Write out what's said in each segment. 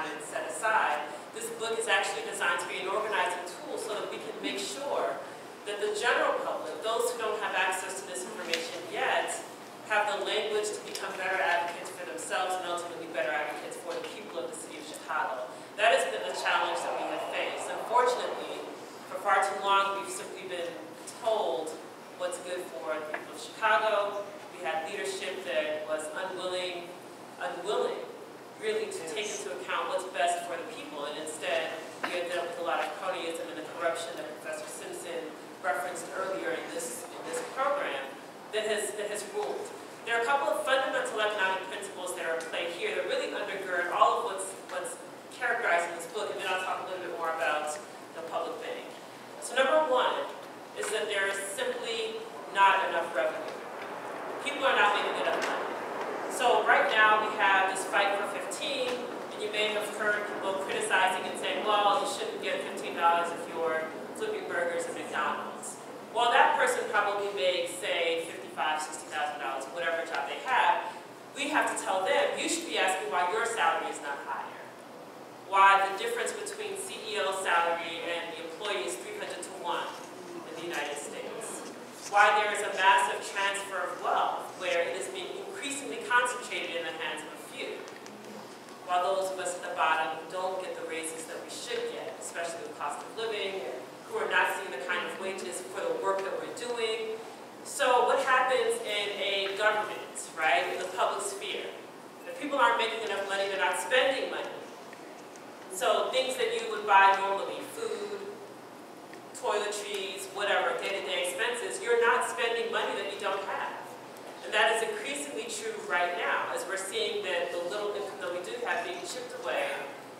time set aside. This book is actually designed to be an organizing tool so that we can make sure that the general public, those who don't have access to this information yet, have the language to become better advocates for themselves and ultimately better advocates for the people of the city of Chicago. That has been the challenge that we have faced. Unfortunately, for far too long, we've simply been told what's good for the people of Chicago, we had leadership that was unwilling, unwilling really to take into account what's best for the people. And instead, we ended up with a lot of cronyism and the corruption that Professor Simpson referenced earlier in this, in this program that has, that has ruled. There are a couple of fundamental economic principles that are at play here that really undergird all of what's, what's characterized in this book, and then I'll talk a little bit more about the public bank. So number one is that there is simply not enough revenue people are not making enough money. So right now we have this fight for 15, and you may have heard people criticizing and saying, well, you shouldn't get $15 if you're flipping burgers at McDonald's. While that person probably makes, say, $55,000, $60,000, whatever job they have. We have to tell them, you should be asking why your salary is not higher. Why the difference between CEO salary and the employee is 300 to 1 in the United States why there is a massive transfer of wealth, where it is being increasingly concentrated in the hands of a few, while those of us at the bottom don't get the raises that we should get, especially with cost of living, who are not seeing the kind of wages for the work that we're doing. So what happens in a government, right, in the public sphere? If people aren't making enough money, they're not spending money. So things that you would buy normally, food, toiletries, whatever, day-to-day expenses, you're not spending money that you don't have. And that is increasingly true right now, as we're seeing that the little income that we do have being chipped away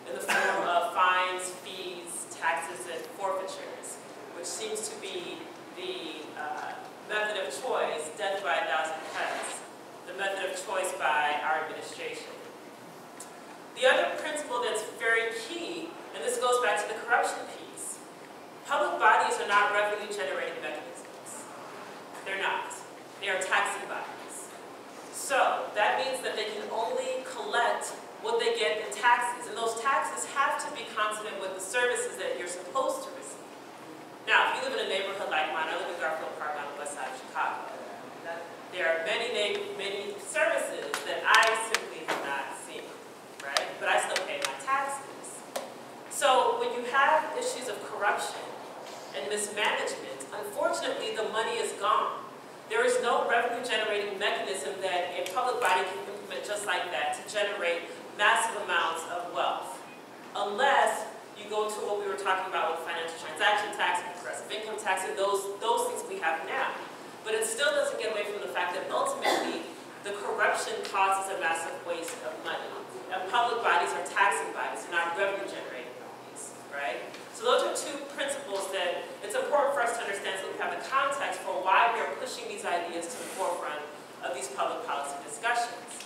in the form of fines, fees, taxes, and forfeitures, which seems to be the uh, method of choice, death by a thousand cuts, the method of choice by our administration. The other principle that's very key, and this goes back to the corruption piece, Public bodies are not revenue generating mechanisms. They're not. They are taxing bodies. So that means that they can only collect what they get in taxes. And those taxes have to be consonant with the services that you're supposed to receive. Now, if you live in a neighborhood like mine, I live in Garfield Park on the west side of Chicago. There are many, many services that I simply have not seen, right? But I still pay my taxes. So when you have issues of corruption, and mismanagement, unfortunately the money is gone. There is no revenue generating mechanism that a public body can implement just like that to generate massive amounts of wealth. Unless you go to what we were talking about with financial transaction tax and progressive income tax and those, those things we have now. But it still doesn't get away from the fact that ultimately the corruption causes a massive waste of money. And public bodies are taxing bodies, they're not revenue generating bodies, right? So those are two principles that it's important for us to understand so we have the context for why we are pushing these ideas to the forefront of these public policy discussions.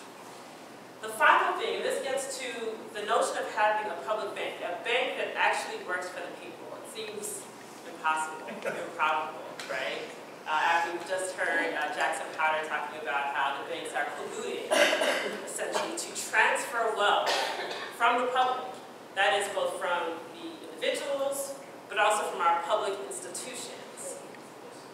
The final thing, this gets to the notion of having a public bank, a bank that actually works for the people. It seems impossible, improbable, right? Uh, after we've just heard uh, Jackson Potter talking about how the banks are colluding, essentially, to transfer wealth from the public. That is both from but also from our public institutions.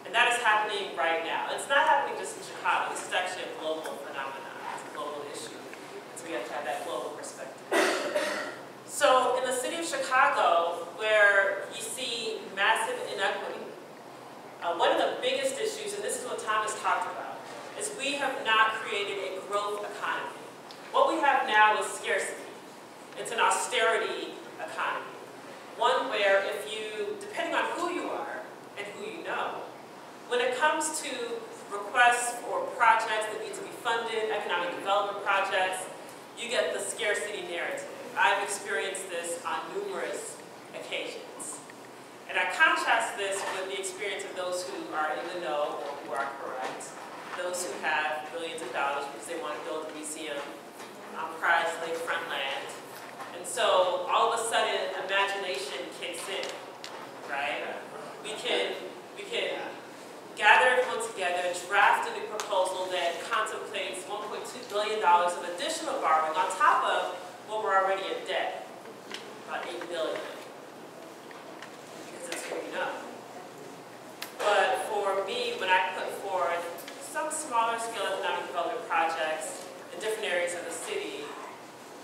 And that is happening right now. It's not happening just in Chicago. This is actually a global phenomenon. It's a global issue. So we have to have that global perspective. So in the city of Chicago, where you see massive inequity, uh, one of the biggest issues, and this is what Thomas talked about, is we have not created a growth economy. What we have now is scarcity. It's an austerity economy. One where if you, depending on who you are and who you know, when it comes to requests for projects that need to be funded, economic development projects, you get the scarcity narrative. I've experienced this on numerous occasions. And I contrast this with the experience of those who are in the know or who are correct, those who have billions of dollars because they want to build a museum on Prize Lakefront land. And so all of a sudden, imagination kicks in, right? We can, we can gather everyone together, draft a proposal that contemplates $1.2 billion of additional borrowing on top of what we're already in debt, about $8 billion, because it's who we know. But for me, when I put forth some smaller scale economic development projects in different areas of the city,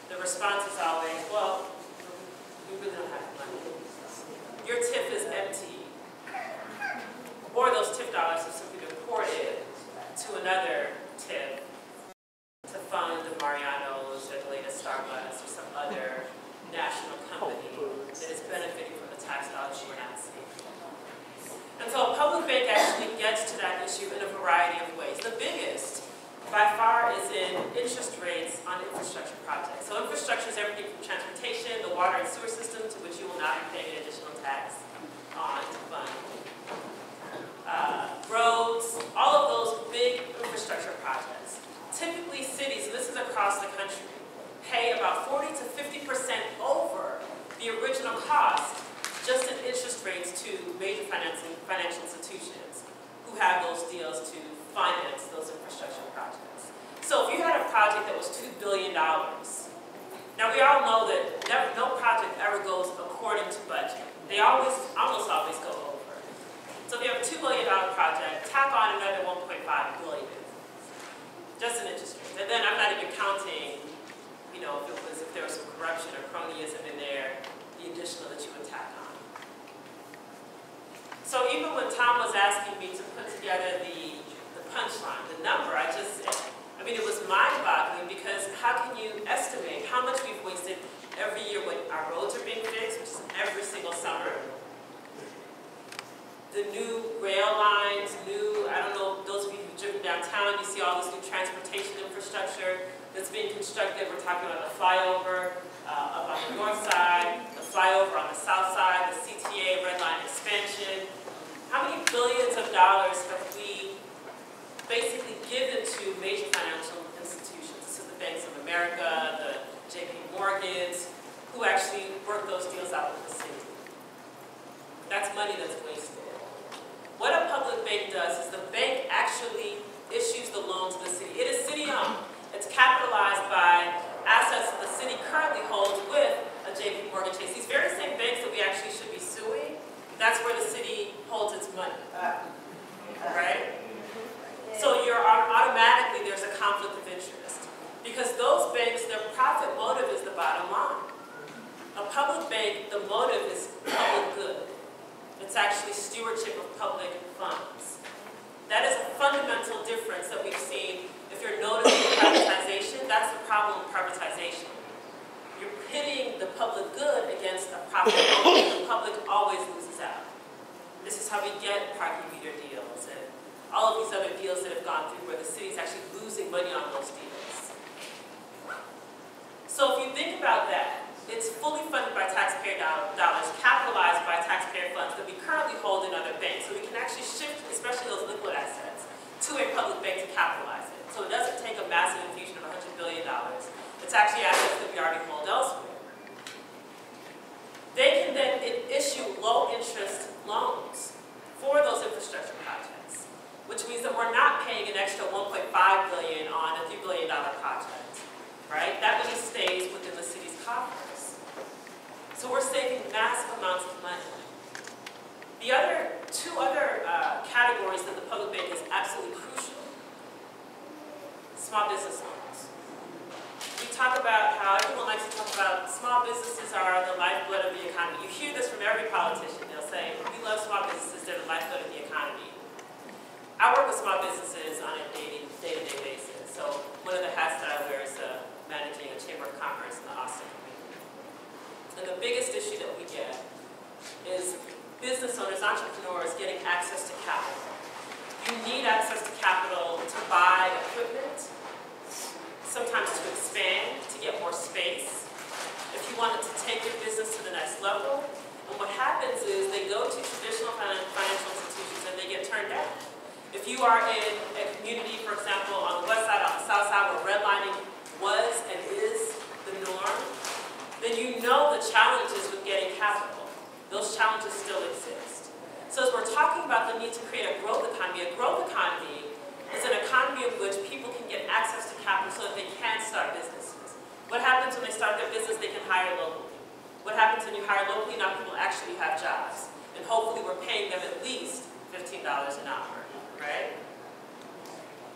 the response is always, well, we really don't have money. Your TIF is empty. Or those TIF dollars have simply been ported to another TIF to fund the Mariano's or the latest Starbucks or some other national company that is benefiting from the tax dollars we're not seeing. And so a public bank actually gets to that issue in a variety of ways. The biggest, by far, is in interest rates on infrastructure projects. So infrastructure is everything from transportation, the water and sewer system, to which you will not be paying an additional tax on to fund. Uh, roads, all of those big infrastructure projects. Typically, cities, and this is across the country, pay about 40 to 50 percent over the original cost just in interest rates to major financing, financial institutions who have those deals to finance those infrastructure projects. So if you had a project that was $2 billion, now we all know that never, no project ever goes according to budget. They always, almost always go over. So if you have a $2 billion project, tack on another 1.5 billion. just in interest rates. And then I'm not even counting, you know, if it was, if there was some corruption or cronyism in there, the additional that you would tack on. So even when Tom was asking me to put together the, the punchline, the number, I just, I mean, it was mind-boggling because how can you estimate how much we've wasted every year when our roads are being fixed, which is every single summer. The new rail lines, new, I don't know, those of you who've driven downtown, you see all this new transportation infrastructure that's being constructed. We're talking about the flyover uh, up on the north side, the flyover on the south side, the CTA red line expansion. How many billions of dollars have we basically given to major financial institutions? This is the Banks of America, the JP Morgans, who actually work those deals out with the city. That's money that's wasted. What a public bank does is the bank actually issues the loan to the city. It is city-owned. It's capitalized by assets that the city currently holds with a JP Morgan Chase. These very same banks that we actually should be suing, that's where the city holds its money. Right? So you're automatically, there's a conflict of interest. Because those banks, their profit motive is the bottom line. A public bank, the motive is public good. It's actually stewardship of public funds. That is a fundamental difference that we've seen. If you're noticing privatization, that's the problem with privatization. You're pitting the public good against a profit motive. The public always loses out. This is how we get parking meter deals and all of these other deals that have gone through where the city's actually losing money on those deals. So if you think about that, it's fully funded by taxpayer dollars, capitalized by taxpayer funds that we currently hold in other banks. So we can actually shift, especially those liquid assets, to a public bank to capitalize it. So it doesn't take a massive infusion of $100 billion. It's actually assets that we already hold elsewhere. They can then issue low-interest loans for those infrastructure projects, which means that we're not paying an extra 1.5 billion on a $3 billion project, right? That money stays within the city's coffers. So we're saving massive amounts of money. The other, two other uh, categories that the public bank is absolutely crucial, small business loans. We talk about how everyone likes to talk about small businesses are the lifeblood of the economy. You hear this from every politician. They'll say, we love small businesses, they're the lifeblood of the economy. I work with small businesses on a day-to-day -day basis. So one of the hats that I wear is uh, managing a chamber of commerce in the Austin community. and the biggest issue that we get is business owners, entrepreneurs getting access to capital. You need access to capital to buy equipment, sometimes to expand, to get more space. Wanted to take your business to the next level, and what happens is they go to traditional financial institutions and they get turned down. If you are in a community, for example, on the west side, on the south side, where redlining was and is the norm, then you know the challenges with getting capital. Those challenges still exist. So as we're talking about the need to create a growth economy, a growth economy is an economy in which people can get access to capital so that they can start businesses. What happens when they start their business? They can hire locally. What happens when you hire locally? Now people actually have jobs. And hopefully we're paying them at least $15 an hour, right?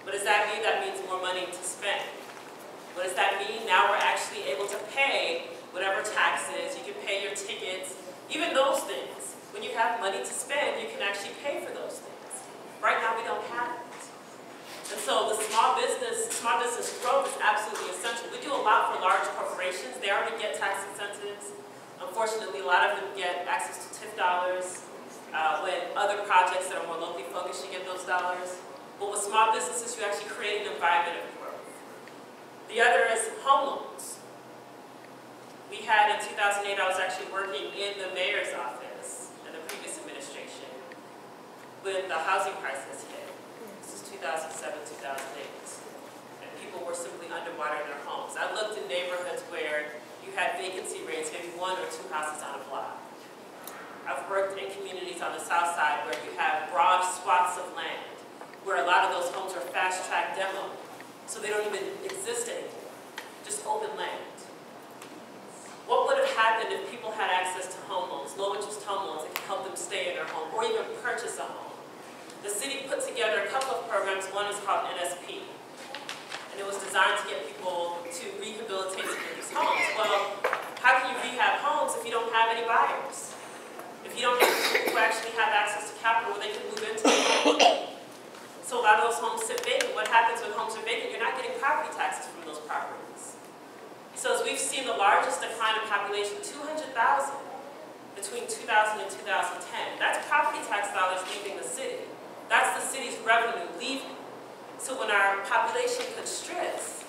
What does that mean? That means more money to spend. What does that mean? Now we're actually able to pay whatever taxes, you can pay your tickets, even those things. When you have money to spend, you can actually pay for those things. Right now we don't have it. And so the small business, small business growth is absolutely essential. We do a lot for large corporations. They already get tax incentives. Unfortunately, a lot of them get access to TIF dollars. Uh, when other projects that are more locally focused, you get those dollars. But with small businesses, you actually create an environment of growth. The other is home loans. We had in 2008, I was actually working in the mayor's office in the previous administration when the housing crisis hit. This is 2007, 2008. And people were simply underwater in their homes. I looked in neighborhoods where you had vacancy rates, maybe one or two houses on a block. I've worked in communities on the south side where you have broad swaths of land, where a lot of those homes are fast-track demo, so they don't even exist anymore, just open land. What would have happened if people had access to home loans, low-interest home loans that could help them stay in their home, or even purchase a home? The city put together a couple of programs, one is called NSP, and it was designed to get people to rehabilitate these homes. Well, how can you rehab homes if you don't have any buyers? If you don't have people who actually have access to capital where they can move into the home? So a lot of those homes sit vacant. What happens when homes are vacant? You're not getting property taxes from those properties. So as we've seen the largest decline in population, 200,000 between 2000 and 2010, that's property tax dollars leaving the city. That's the city's revenue leaving. So when our population constricts,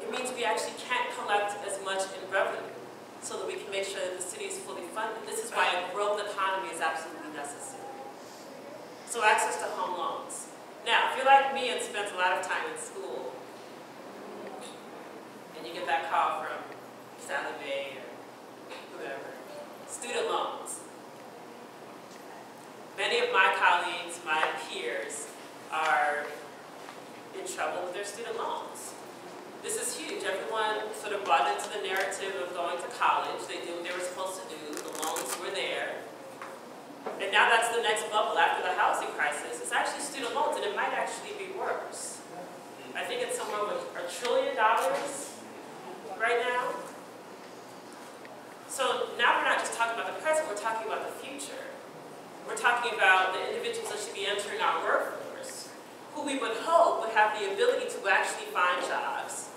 it means we actually can't collect as much in revenue so that we can make sure that the city is fully funded. This is why a growth economy is absolutely necessary. So access to home loans. Now, if you're like me and spent a lot of time in school, and you get that call from Sallie Mae or whoever, student loans. Many of my colleagues, my peers, are in trouble with their student loans. This is huge. Everyone sort of bought into the narrative of going to college. They did what they were supposed to do. The loans were there. And now that's the next bubble after the housing crisis. It's actually student loans, and it might actually be worse. I think it's somewhere with a trillion dollars right now. So now we're not just talking about the present, we're talking about the future. We're talking about the individuals that should be entering our workforce, who we would hope would have the ability to actually find jobs,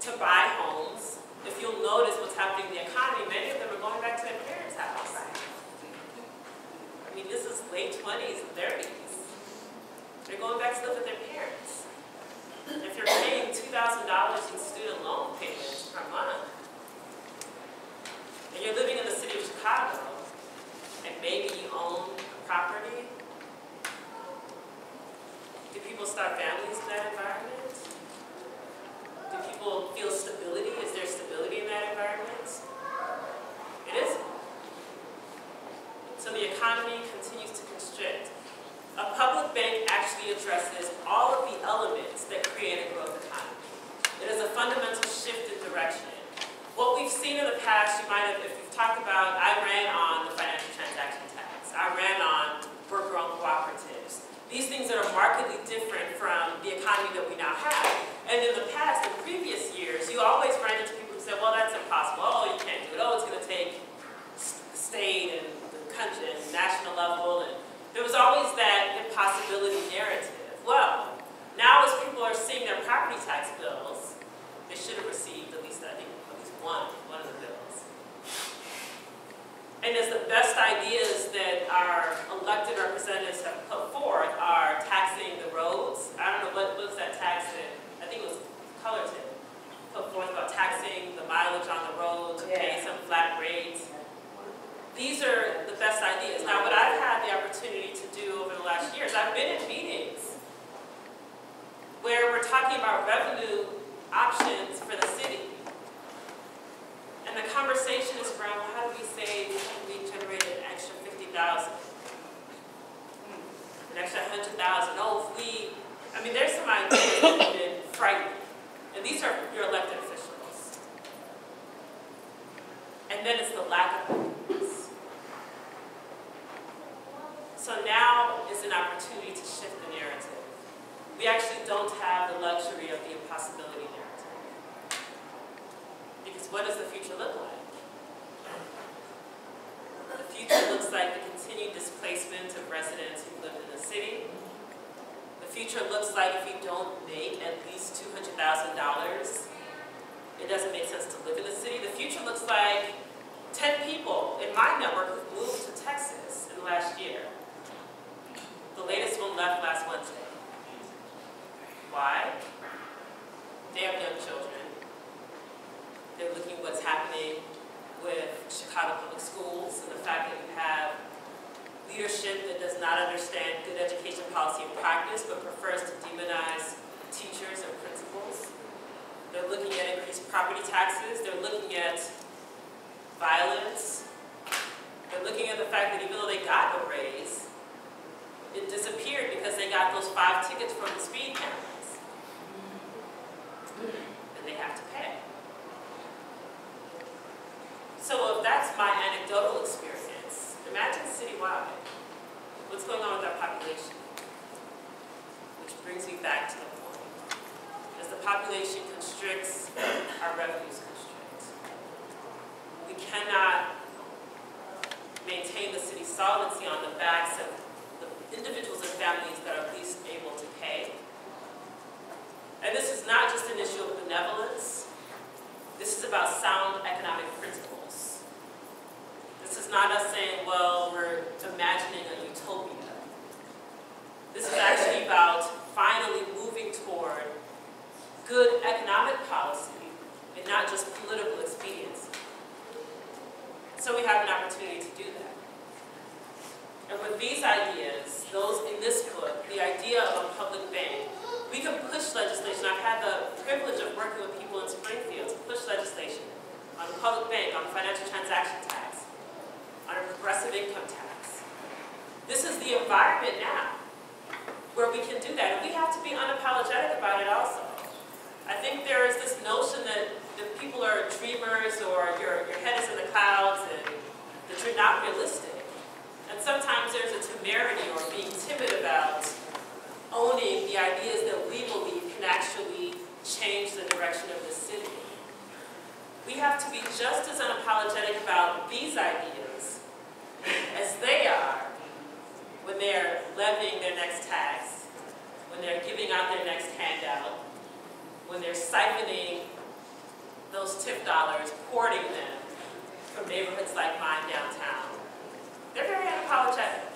to buy homes. If you'll notice what's happening in the economy, many of them are going back to their parents' house. I mean, this is late 20s and 30s. They're going back to live with their parents. If you're paying $2,000 in student loan payments per month, and you're living in the city of Chicago, and maybe you own a property, do people start families in that environment? Do people feel stability? Is there stability in that environment? It isn't. So the economy continues to constrict. A public bank actually addresses all of the elements that create a growth economy. It is a fundamental shift in direction. What we've seen in the past, you might have, if we've talked about, I ran on the financial transaction tax. I ran on worker-owned cooperatives. These things that are markedly different from the economy that we now have. And in the past, in previous years, you always ran into people who said, well, that's impossible. Oh, you can't do it. Oh, it's going to take the state and the country and national level. And there was always that impossibility narrative. Well, now as people are seeing their property tax bills, they should have received at least, I think, at least one, one of the best ideas that our elected representatives have put forth are taxing the roads. I don't know, what was that tax that, I think it was Cullerton, put forth about taxing the mileage on the road to pay some flat rates. These are the best ideas. Now, what I've had the opportunity to do over the last years, I've been in meetings where we're talking about revenue options for the city. And the conversation is around, how do we save, how do we generate an extra fifty thousand? Hmm, an extra hundred thousand, oh, if we, I mean, there's some ideas that have been frightening. And these are your elected officials. And then it's the lack of openness. So now is an opportunity to shift the narrative. We actually don't have the luxury of the impossibility narrative. Because what does the future look like? The future looks like the continued displacement of residents who live in the city. The future looks like if you don't make at least two hundred thousand dollars, it doesn't make sense to live in the city. The future looks like ten people in my network who've moved to Texas in the last year. The latest one left last Wednesday. Why? They have young children. They're looking what's happening with Chicago Public Schools and the fact that you have leadership that does not understand good education policy and practice, but prefers to demonize teachers and principals. They're looking at increased property taxes. They're looking at violence. They're looking at the fact that even though they got a raise, it disappeared because they tickets from the speed cameras. And they have to pay. So if that's my anecdotal experience, imagine citywide. What's going on with our population? Which brings me back to the point. As the population constricts, our revenues constrict. We cannot maintain the city's solvency on the backs of individuals and families that are least able to pay. And this is not just an issue of benevolence. This is about sound economic principles. This is not us saying, well, we're imagining a utopia. This is actually about finally moving toward good economic policy and not just political expediency. So we have an opportunity to do that. And with these ideas, those in this book, the idea of a public bank, we can push legislation. I've had the privilege of working with people in Springfield to push legislation on a public bank, on financial transaction tax, on a progressive income tax. This is the environment now where we can do that. And we have to be unapologetic about it also. I think there is this notion that, that people are dreamers or your, your head is in the clouds and that you're not realistic. And sometimes there's a temerity or being timid about owning the ideas that we believe can actually change the direction of the city. We have to be just as unapologetic about these ideas as they are when they're levying their next tax, when they're giving out their next handout, when they're siphoning those TIF dollars, porting them from neighborhoods like mine downtown. They're very unapologetic.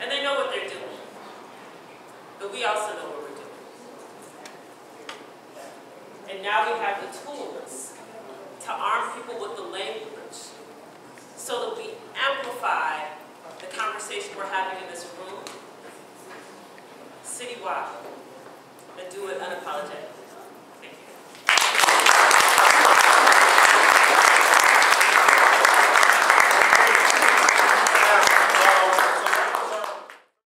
And they know what they're doing. But we also know what we're doing. And now we have the tools to arm people with the language so that we amplify the conversation we're having in this room citywide and do it unapologetically.